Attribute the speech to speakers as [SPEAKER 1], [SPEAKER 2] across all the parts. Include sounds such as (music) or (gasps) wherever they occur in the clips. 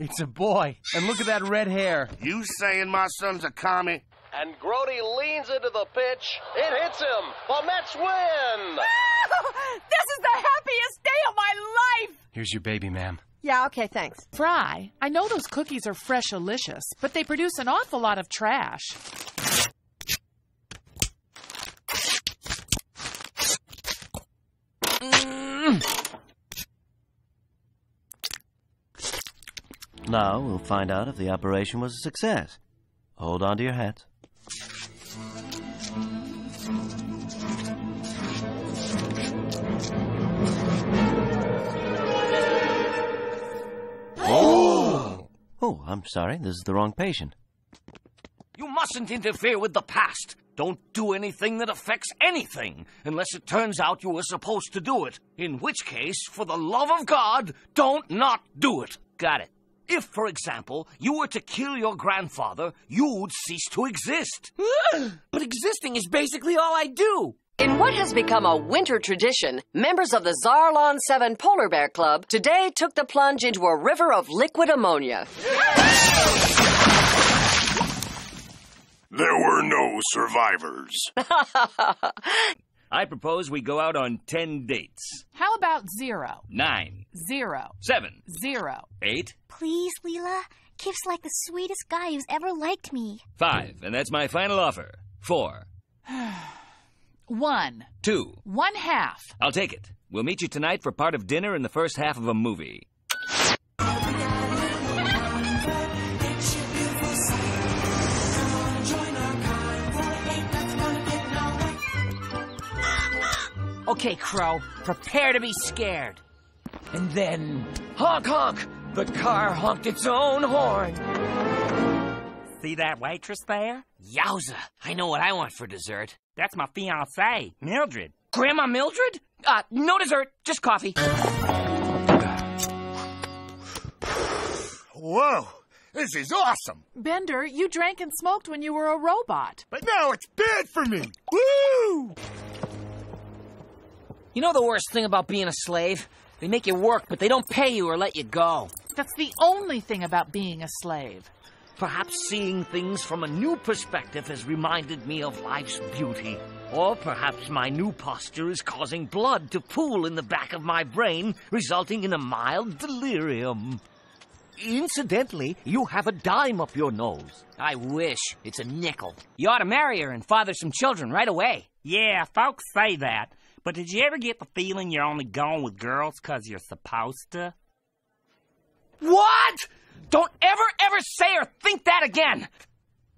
[SPEAKER 1] It's a boy. And look at that red hair.
[SPEAKER 2] You saying my son's a commie?
[SPEAKER 3] And Grote leans into the pitch. It hits him. The Mets win. (laughs)
[SPEAKER 4] this is the happiest day of my life.
[SPEAKER 1] Here's your baby, ma'am.
[SPEAKER 4] Yeah, okay, thanks.
[SPEAKER 5] Fry, I know those cookies are fresh-alicious, but they produce an awful lot of trash. Mm.
[SPEAKER 6] Now we'll find out if the operation was a success. Hold on to your hats. Oh! (gasps) Oh, I'm sorry. This is the wrong patient.
[SPEAKER 7] You mustn't interfere with the past. Don't do anything that affects anything unless it turns out you were supposed to do it. In which case, for the love of God, don't not do it.
[SPEAKER 8] Got it.
[SPEAKER 7] If, for example, you were to kill your grandfather, you'd cease to exist. (gasps)
[SPEAKER 8] but existing is basically all I do.
[SPEAKER 9] In what has become a winter tradition, members of the Zarlon 7 Polar Bear Club today took the plunge into a river of liquid ammonia.
[SPEAKER 2] There were no survivors. (laughs)
[SPEAKER 8] I propose we go out on ten dates.
[SPEAKER 5] How about zero?
[SPEAKER 8] Nine.
[SPEAKER 5] Zero.
[SPEAKER 8] Seven.
[SPEAKER 5] Zero.
[SPEAKER 8] Eight.
[SPEAKER 10] Please, Leela. Kif's like the sweetest guy who's ever liked me.
[SPEAKER 8] Five. And that's my final offer. Four. (sighs)
[SPEAKER 5] One.
[SPEAKER 8] Two.
[SPEAKER 5] One half.
[SPEAKER 8] I'll take it. We'll meet you tonight for part of dinner and the first half of a movie. Okay, Crow, prepare to be scared. And then, honk honk! The car honked its own horn.
[SPEAKER 11] See that waitress there?
[SPEAKER 8] Yowza! I know what I want for dessert.
[SPEAKER 11] That's my fiancée, Mildred.
[SPEAKER 8] Grandma Mildred? Uh, no dessert, just coffee.
[SPEAKER 2] Whoa, this is awesome.
[SPEAKER 5] Bender, you drank and smoked when you were a robot.
[SPEAKER 2] But now it's bad for me. Woo!
[SPEAKER 8] You know the worst thing about being a slave? They make you work, but they don't pay you or let you go.
[SPEAKER 5] That's the only thing about being a slave.
[SPEAKER 7] Perhaps seeing things from a new perspective has reminded me of life's beauty. Or perhaps my new posture is causing blood to pool in the back of my brain, resulting in a mild delirium. Incidentally, you have a dime up your nose.
[SPEAKER 8] I wish. It's a nickel. You ought to marry her and father some children right away.
[SPEAKER 11] Yeah, folks say that. But did you ever get the feeling you're only going with girls 'cause you're supposed to?
[SPEAKER 7] What? Don't ever, ever say or think that again!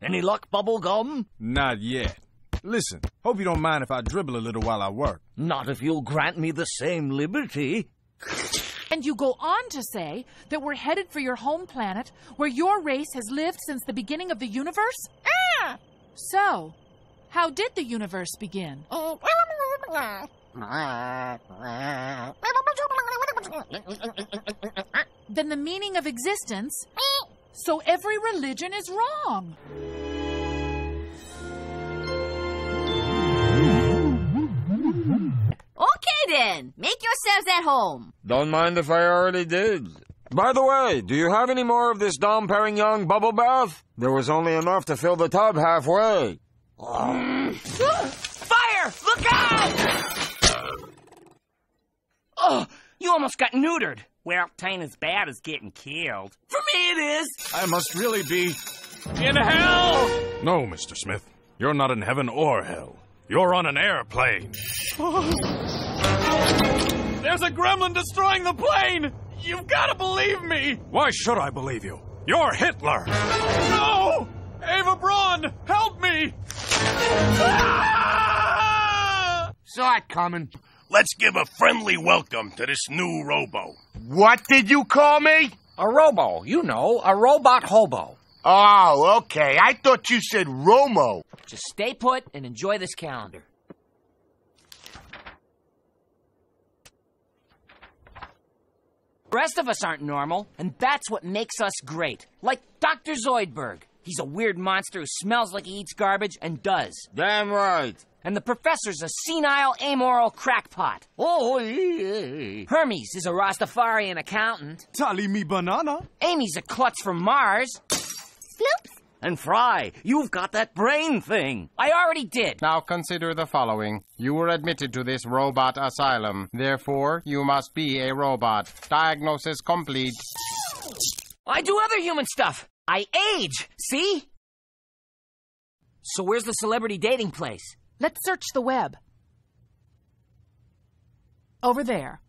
[SPEAKER 7] Any luck, Bubblegum?
[SPEAKER 12] Not yet. Listen, hope you don't mind if I dribble a little while I work.
[SPEAKER 7] Not if you'll grant me the same liberty.
[SPEAKER 5] And you go on to say that we're headed for your home planet where your race has lived since the beginning of the universe? Ah! So, how did the universe begin? (laughs) then the meaning of existence. (laughs) So every religion is wrong. (laughs)
[SPEAKER 13] Okay then, make yourselves at home.
[SPEAKER 14] Don't mind if I already did. By the way, do you have any more of this Dom Perignon bubble bath? There was only enough to fill the tub halfway.
[SPEAKER 8] Fire! Look out! Oh, you almost got neutered.
[SPEAKER 11] Well, tain't as bad as getting killed.
[SPEAKER 8] For me it is.
[SPEAKER 12] I must really be
[SPEAKER 8] in hell.
[SPEAKER 12] No, Mr. Smith. You're not in heaven or hell. You're on an airplane. (gasps)
[SPEAKER 1] There's a gremlin destroying the plane! You've got to believe me!
[SPEAKER 12] Why should I believe you? You're Hitler!
[SPEAKER 1] No! Eva Braun, help me! Ah!
[SPEAKER 2] Saw it coming. Let's give a friendly welcome to this new robo. What did you call me?
[SPEAKER 8] A robo, you know, a robot hobo.
[SPEAKER 2] Oh, okay. I thought you said Romo.
[SPEAKER 8] Just stay put and enjoy this calendar. The rest of us aren't normal, and that's what makes us great. Like Dr. Zoidberg. He's a weird monster who smells like he eats garbage and does.
[SPEAKER 14] Damn right.
[SPEAKER 8] And the professor's a senile, amoral crackpot.
[SPEAKER 14] Oh, yeah.
[SPEAKER 8] Hermes is a Rastafarian accountant.
[SPEAKER 1] Tally me banana.
[SPEAKER 8] Amy's a klutz from Mars.
[SPEAKER 13] Sloops.
[SPEAKER 7] And Fry, you've got that brain thing.
[SPEAKER 8] I already did.
[SPEAKER 15] Now consider the following. You were admitted to this robot asylum. Therefore, you must be a robot. Diagnosis complete.
[SPEAKER 8] I do other human stuff. I age, see? So where's the celebrity dating place?
[SPEAKER 5] Let's search the web. Over there.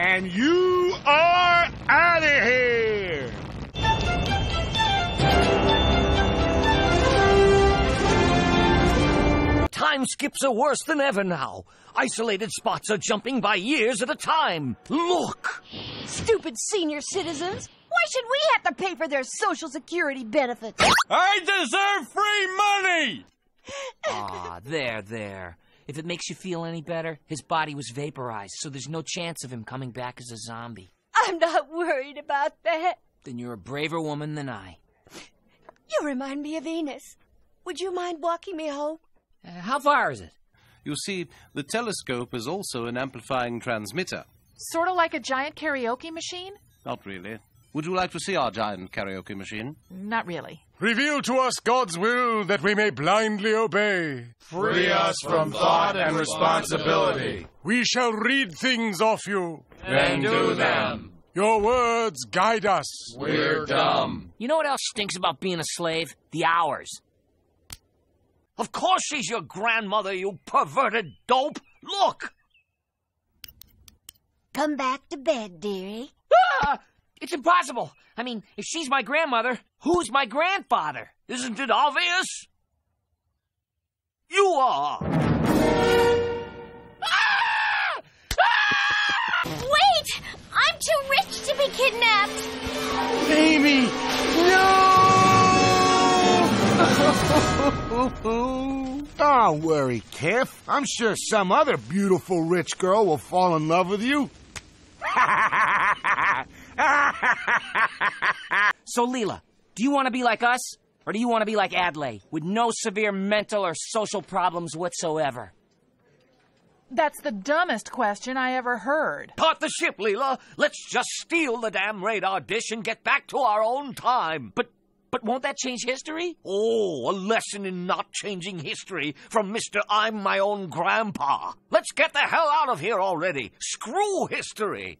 [SPEAKER 2] And you are out
[SPEAKER 7] skips are worse than ever now. Isolated spots are jumping by years at a time. Look!
[SPEAKER 4] Stupid senior citizens. Why should we have to pay for their social security benefits?
[SPEAKER 1] I deserve free money! (laughs)
[SPEAKER 8] Ah, there, there. If it makes you feel any better, his body was vaporized, so there's no chance of him coming back as a zombie.
[SPEAKER 4] I'm not worried about that.
[SPEAKER 8] Then you're a braver woman than I.
[SPEAKER 4] You remind me of Venus. Would you mind walking me home?
[SPEAKER 8] Uh, how far is it?
[SPEAKER 16] You see, the telescope is also an amplifying transmitter.
[SPEAKER 5] Sort of like a giant karaoke machine?
[SPEAKER 16] Not really. Would you like to see our giant karaoke machine?
[SPEAKER 5] Not really.
[SPEAKER 2] Reveal to us God's will that we may blindly obey.
[SPEAKER 1] Free us from thought and responsibility.
[SPEAKER 2] We shall read things off you.
[SPEAKER 1] Then do them.
[SPEAKER 2] Your words guide us.
[SPEAKER 1] We're dumb.
[SPEAKER 8] You know what else stinks about being a slave? The hours.
[SPEAKER 7] Of course she's your grandmother, you perverted dope! Look!
[SPEAKER 10] Come back to bed, dearie.
[SPEAKER 8] Ah! It's impossible. I mean, if she's my grandmother, who's my grandfather?
[SPEAKER 7] Isn't it obvious? You are!
[SPEAKER 10] Wait! I'm too rich to be kidnapped!
[SPEAKER 2] Amy! (laughs)
[SPEAKER 17] Don't worry, Tiff. I'm sure some other beautiful rich girl will fall in love with you. (laughs)
[SPEAKER 8] so, Leela, do you want to be like us? Or do you want to be like Adlai, with no severe mental or social problems whatsoever?
[SPEAKER 5] That's the dumbest question I ever heard.
[SPEAKER 7] Part the ship, Leela. Let's just steal the damn radar dish and get back to our own time.
[SPEAKER 8] But but won't that change history?
[SPEAKER 7] Oh, a lesson in not changing history from Mr. I'm my own grandpa. Let's get the hell out of here already. Screw history.